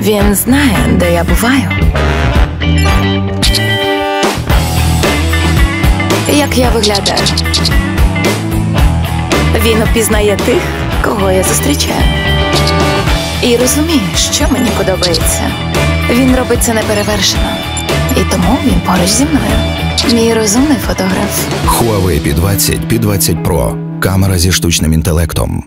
Він знає, де я буваю. Як я виглядаю? Він опізнає тих, кого я зустрічаю. І розуміє, що мені подобається. Він робить це неперевершено. І тому він поруч зі мною. Мій розумний фотограф. Huawei P20, P20 Pro. Камера зі штучним інтелектом.